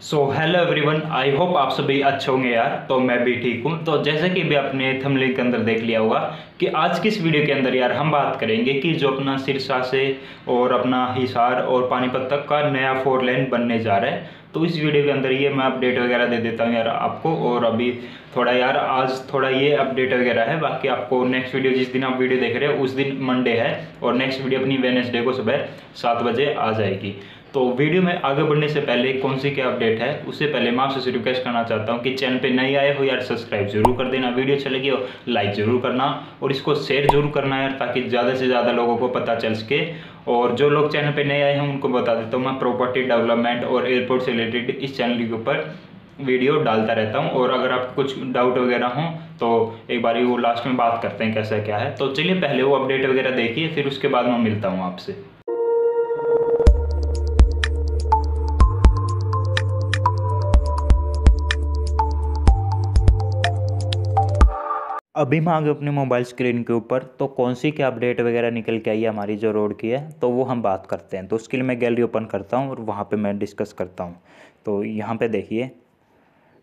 So hello everyone I hope आप सभी अच्छे होंगे यार। तो मैं भी ठीक हूँ। तो जैसे कि भी आपने थंबनेल के अंदर देख लिया होगा कि आज की इस वीडियो के अंदर यार हम बात करेंगे कि जो अपना सिरसा से और अपना हिसार और पानीपत तक का नया फोर लेन बनने जा रहा है। तो इस वीडियो के अंदर ये मैं अपडेट वगैरह दे देता हूँ यार आपको। और अभी थोड़ा यार आज थोड़ा ये अपडेट वगैरह है। बाकी आपको नेक्स्ट वीडियो जिस दिन आप वीडियो देख रहे हो, उस दिन मंडे है। और नेक्स्ट वीडियो अपनी वेनेसडे को सुबह सात बजे आ जाएगी। तो वीडियो में आगे बढ़ने से पहले कौन सी क्या अपडेट है, उससे पहले मैं आपसे रिक्वेस्ट करना चाहता हूँ कि चैनल पे नए आए हो यार सब्सक्राइब ज़रूर कर देना। वीडियो अच्छी लगी हो लाइक ज़रूर करना और इसको शेयर ज़रूर करना यार, ताकि ज़्यादा से ज़्यादा लोगों को पता चल सके। और जो लोग चैनल पर नए आए हैं, उनको बता देता हूँ मैं प्रॉपर्टी डेवलपमेंट और एयरपोर्ट से रिलेटेड इस चैनल के ऊपर वीडियो डालता रहता हूँ। और अगर आपको कुछ डाउट वगैरह हो तो एक बार वो लास्ट में बात करते हैं कैसा क्या है। तो चलिए पहले वो अपडेट वगैरह देखिए, फिर उसके बाद मैं मिलता हूँ आपसे। अभी मैं आ गया अपने मोबाइल स्क्रीन के ऊपर तो कौन सी क्या अपडेट वगैरह निकल के आई है हमारी जो रोड की है तो वो हम बात करते हैं। तो उसके लिए मैं गैलरी ओपन करता हूँ और वहाँ पे मैं डिस्कस करता हूँ। तो यहाँ पे देखिए,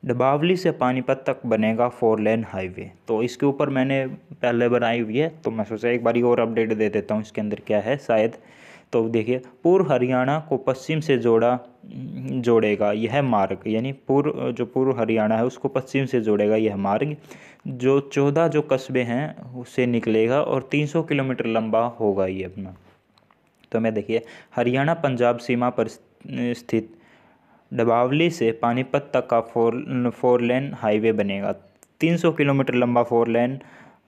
डबावली से पानीपत तक बनेगा फोर लेन हाईवे। तो इसके ऊपर मैंने पहले बनाई हुई है तो मैं सोचा एक बार और अपडेट दे देता हूँ इसके अंदर क्या है, शायद तो देखिए, पूर्व हरियाणा को पश्चिम से जोड़ा, जोड़ेगा यह मार्ग, यानी पूर्व, जो पूर्व हरियाणा है उसको पश्चिम से जोड़ेगा यह मार्ग, जो चौदह जो कस्बे हैं उससे निकलेगा और 300 किलोमीटर लंबा होगा ये अपना। तो मैं देखिए, हरियाणा पंजाब सीमा पर स्थित डबावली से पानीपत तक का फोर फोर लेन हाईवे बनेगा। 300 किलोमीटर लंबा फोर लेन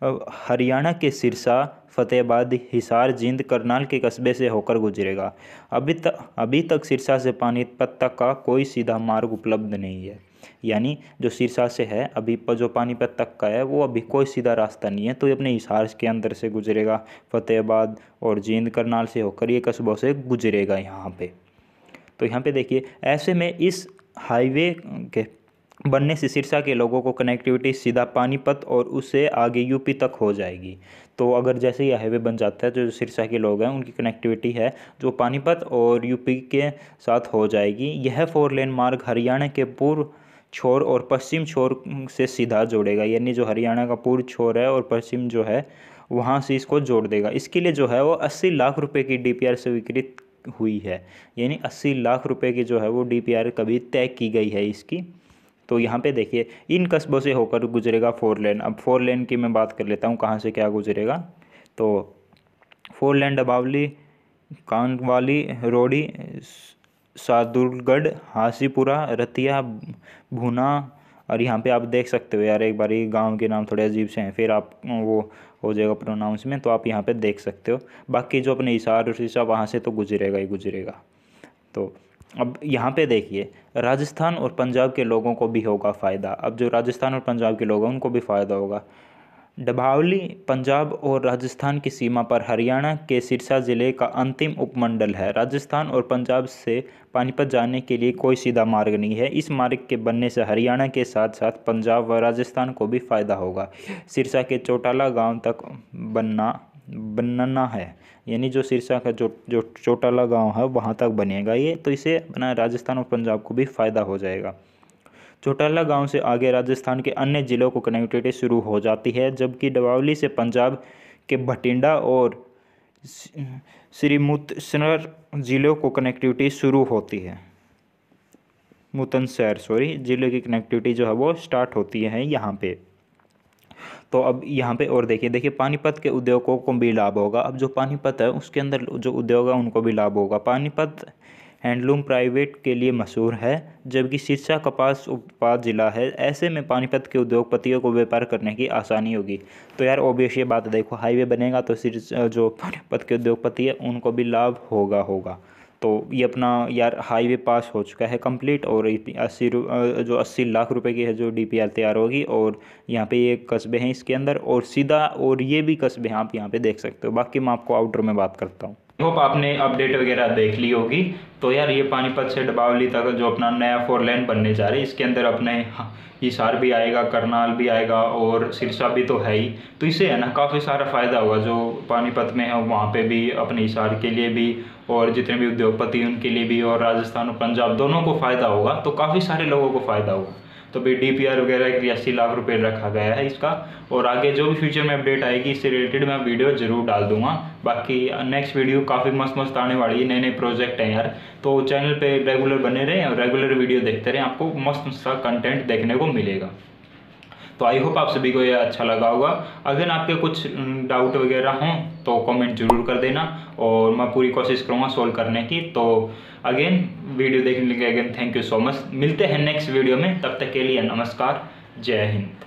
हरियाणा के सिरसा, फतेहाबाद, हिसार, जींद, करनाल के कस्बे से होकर गुजरेगा। अभी तक अभी तक सिरसा से पानीपत तक का कोई सीधा मार्ग उपलब्ध नहीं है। यानी जो सिरसा से है, अभी पर जो पानीपत तक का है, वो अभी कोई सीधा रास्ता नहीं है तो ये अपने हिसार के अंदर से गुजरेगा। फतेहाबाद और जींद, करनाल से होकर ये कस्बों से गुजरेगा यहाँ पे। तो यहाँ पे देखिए, ऐसे में इस हाईवे के बनने से सिरसा के लोगों को कनेक्टिविटी सीधा पानीपत और उससे आगे यूपी तक हो जाएगी। तो अगर जैसे ही हाईवे बन जाता है तो जो सिरसा के लोग हैं, उनकी कनेक्टिविटी है, जो पानीपत और यूपी के साथ हो जाएगी। यह फोर लेन मार्ग हरियाणा के पूर्व छोर और पश्चिम छोर से सीधा जोड़ेगा। यानी जो हरियाणा का पूर्व छोर है और पश्चिम जो है, वहाँ से इसको जोड़ देगा। इसके लिए जो है, वो अस्सी लाख रुपये की डीपीआर स्वीकृत हुई है। यानी अस्सी लाख रुपए की जो है, वो डीपीआर कभी तय की गई है इसकी। तो यहाँ पे देखिए, इन कस्बों से होकर गुजरेगा फोर लेन अब फोर लेन की मैं बात कर लेता हूँ, कहाँ से क्या गुजरेगा? तो फोर लेन डबावली कानवाली रोडी, सादुलगढ़ हासीपुरा रतिया, भुना और यहाँ पे आप देख सकते हो यार, एक बार ये गाँव के नाम थोड़े अजीब से हैं, फिर आप वो हो जाएगा प्रोनाउंस में तो आप यहाँ पे देख सकते हो। बाकी जो अपने इशार और शीशा वहाँ से तो गुजरेगा ही गुजरेगा। तो अब यहाँ पे देखिए, राजस्थान और पंजाब के लोगों को भी होगा फ़ायदा। अब जो राजस्थान और पंजाब के लोग हैं, उनको भी फ़ायदा होगा। डभावली पंजाब और राजस्थान की सीमा पर हरियाणा के सिरसा ज़िले का अंतिम उपमंडल है। राजस्थान और पंजाब से पानीपत जाने के लिए कोई सीधा मार्ग नहीं है। इस मार्ग के बनने से हरियाणा के साथ साथ पंजाब व राजस्थान को भी फ़ायदा होगा। सिरसा के चौटाला गाँव तक बनना बनना है। यानी जो सिरसा का जो जो चौटाला गाँव है, वहाँ तक बनेगा ये तो इसे अपना राजस्थान और पंजाब को भी फ़ायदा हो जाएगा। चौटाला गाँव से आगे राजस्थान के अन्य ज़िलों को कनेक्टिविटी शुरू हो जाती है, जबकि डबावली से पंजाब के भटिंडा और श्रीमुतसर ज़िलों को कनेक्टिविटी शुरू होती है। मुतनसर सॉरी ज़िले की कनेक्टिविटी जो है वो स्टार्ट होती है यहाँ पे। तो अब यहाँ पे और देखिए देखिए पानीपत के उद्योगों को भी लाभ होगा। अब जो पानीपत है, उसके अंदर जो उद्योग है, उनको भी लाभ होगा। पानीपत हैंडलूम प्राइवेट के लिए मशहूर है, जबकि सिरसा कपास उत्पाद जिला है। ऐसे में पानीपत के उद्योगपतियों को व्यापार करने की आसानी होगी। तो यार ओबियस ये बात देखो हाईवे बनेगा तो सिरसा जो पानीपत के उद्योगपति है, उनको भी लाभ होगा होगा। तो ये अपना यार हाईवे पास हो चुका है कंप्लीट और अस्सी जो अस्सी लाख रुपए की है जो डीपीआर तैयार होगी और यहाँ पे ये कस्बे हैं इसके अंदर और सीधा और ये भी कस्बे हैं, आप यहाँ पे देख सकते हो। बाकी मैं आपको आउटर में बात करता हूँ। होप आपने अपडेट वगैरह देख ली होगी। तो यार, ये पानीपत से डबावली तक जो अपना नया फोर लेन बनने जा रही है, इसके अंदर अपने हिसार भी आएगा, करनाल भी आएगा और सिरसा भी तो है ही। तो इससे है ना, काफ़ी सारा फ़ायदा होगा जो पानीपत में है, वहाँ पे भी अपने हिसार के लिए भी और जितने भी उद्योगपति उनके लिए भी और राजस्थान और पंजाब, दोनों को फ़ायदा होगा। तो काफ़ी सारे लोगों को फ़ायदा होगा। तो भी डी पी आर वगैरह एक अस्सी लाख रुपये रखा गया है इसका। और आगे जो भी फ्यूचर में अपडेट आएगी, इससे रिलेटेड मैं वीडियो ज़रूर डाल दूँगा। बाकी नेक्स्ट वीडियो काफ़ी मस्त मस्त आने वाली है नए नए प्रोजेक्ट हैं यार। तो चैनल पर रेगुलर बने रहें और रेगुलर वीडियो देखते रहें, आपको मस्त मस्त कंटेंट देखने को मिलेगा। तो आई होप आप सभी को यह अच्छा लगा होगा। अगर आपके कुछ डाउट वगैरह हों तो कमेंट ज़रूर कर देना और मैं पूरी कोशिश करूँगा सोल्व करने की। तो अगेन, वीडियो देखने के लिए again thank you so much मिलते हैं नेक्स्ट वीडियो में, तब तक के लिए नमस्कार, जय हिंद।